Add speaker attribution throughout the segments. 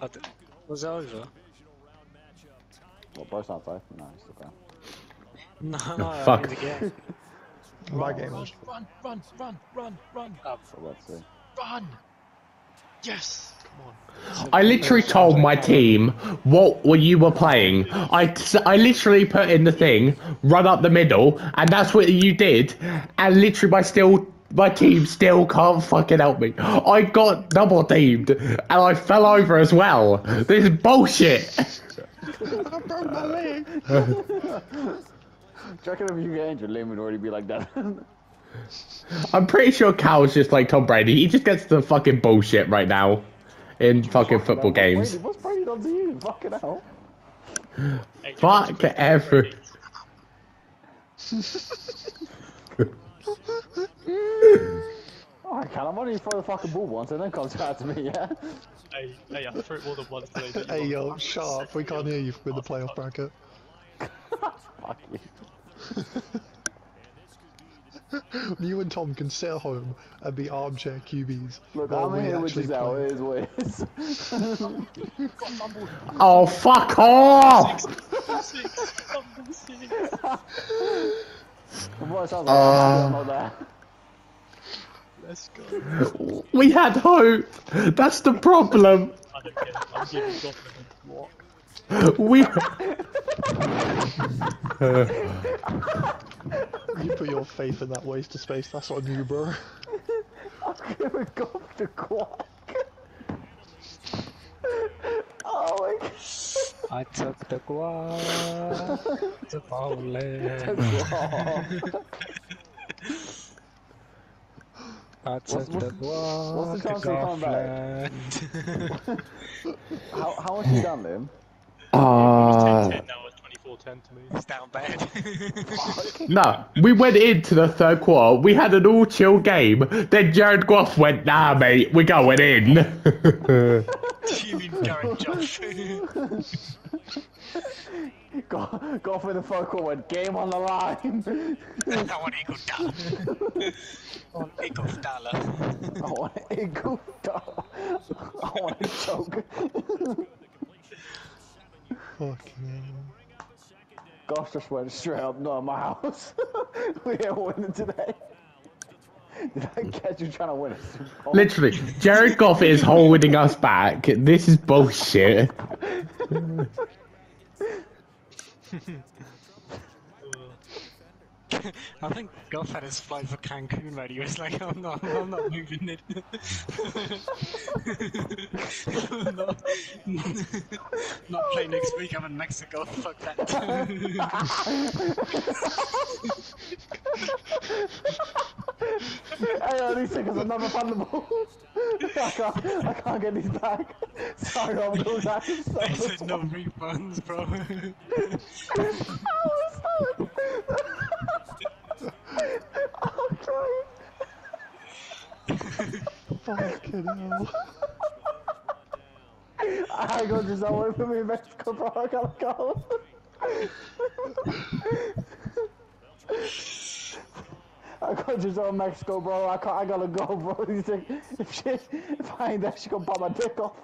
Speaker 1: I d- was it over?
Speaker 2: Well, bro's not safe. No, he's still going.
Speaker 1: No, no,
Speaker 3: Fuck.
Speaker 1: I need to get.
Speaker 4: My game was.
Speaker 5: Run, run, run, run, run,
Speaker 2: So let's see.
Speaker 5: run! Yes!
Speaker 3: I literally told my team what what you were playing. I, I literally put in the thing, run up the middle, and that's what you did. And literally, my still my team still can't fucking help me. I got double teamed, and I fell over as well. This is bullshit.
Speaker 4: I broke my leg.
Speaker 2: Do you reckon if you get injured, Liam would already be like that?
Speaker 3: I'm pretty sure Cal Cal's just like Tom Brady. He just gets the fucking bullshit right now in fucking football
Speaker 2: What's Brady-
Speaker 3: games.
Speaker 2: What's Brady done to you? Fucking hell.
Speaker 5: Hey,
Speaker 3: Fuck
Speaker 5: want to
Speaker 3: every-
Speaker 5: Brady?
Speaker 2: I can't. I'm only throw the fucking ball once and then comes out to me, yeah?
Speaker 5: Hey, hey, I threw it more than once today.
Speaker 4: Hey
Speaker 5: want-
Speaker 4: yo, shut up. We can't hear you with the playoff bracket.
Speaker 2: Fuck you.
Speaker 4: You and Tom can sit at home and be armchair QBs.
Speaker 2: Look,
Speaker 4: while
Speaker 2: I'm here with
Speaker 4: actually
Speaker 2: Giselle.
Speaker 4: play.
Speaker 2: It is what it is.
Speaker 3: Oh fuck off!
Speaker 5: Six, number six.
Speaker 2: Boy, it sounds like
Speaker 3: Uh.
Speaker 2: I'm not there.
Speaker 5: Let's go.
Speaker 3: We had hope. That's the problem.
Speaker 5: I don't care. I'm giving Gotham a walk.
Speaker 3: We.
Speaker 4: You put your faith in that waste of space, that's on you, bro.
Speaker 2: I'm gonna go for the quack. Oh my god.
Speaker 1: I took the guava to bowling. I took
Speaker 2: what's-
Speaker 1: the
Speaker 2: what's the chance of coming back? How, how much you done, Liam?
Speaker 3: Uh,
Speaker 5: 10 now it's 24 10 to me.
Speaker 1: It's down bad.
Speaker 3: no, we went into the third quarter. We had an all chill game. Then Jared Goff went, nah, mate, we're going in.
Speaker 1: you mean Garrett Josh?
Speaker 2: Go, go for the phone call went game on the line.
Speaker 1: I want Eagle Dollar. I want Eagle Dollar.
Speaker 2: I want a good dog. I want to choke.
Speaker 4: Fucking hell.
Speaker 2: Gosh just went straight up, not my house. we ain't winning today. Did I catch you trying to win a Super Bowl?
Speaker 3: Literally, Jared Goff is holding us back. This is bullshit.
Speaker 1: I think Goff had his flight for Cancun ready. He was like, I'm not, I'm not moving it. I'm not, not playing next week. I'm in Mexico. Fuck that.
Speaker 2: Hey, these tickets are never fundable. I can't, I can't get these back. Sorry, I'm going back.
Speaker 1: They said no refunds, bro. I was dying.
Speaker 2: I'm trying.
Speaker 4: Fucking hell.
Speaker 2: I go just away from me Mexico, bro. I gotta go. I got just on Mexico, bro. I can't, I gotta go, bro. These things, if shit, if I ain't there, she gonna pop my dick off.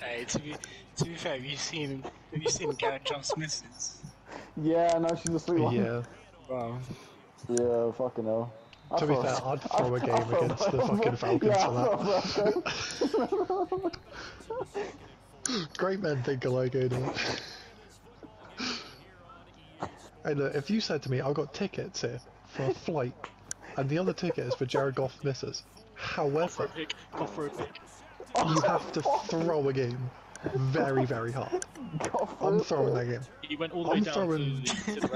Speaker 1: Hey, to be, to be fair, have you seen, have you seen Garrett John's misses?
Speaker 2: Yeah, no, she's a sweet one.
Speaker 4: Yeah.
Speaker 1: Wow.
Speaker 2: Yeah, fucking hell. I
Speaker 4: To be
Speaker 2: thought-
Speaker 4: fair, I'd throw a game against the fucking Falcons
Speaker 2: yeah,
Speaker 4: for that. Great men think alike, eh? don't they? Hey, look, if you said to me, I've got tickets here for a flight, and the other ticket is for Jared Goff misses.
Speaker 5: For a
Speaker 4: However,
Speaker 5: pick. Go for a pick.
Speaker 4: you have to throw a game very, very hard. I'm throwing that game.
Speaker 5: He went all the
Speaker 4: I'm
Speaker 5: down
Speaker 4: throwing-
Speaker 5: to the, to the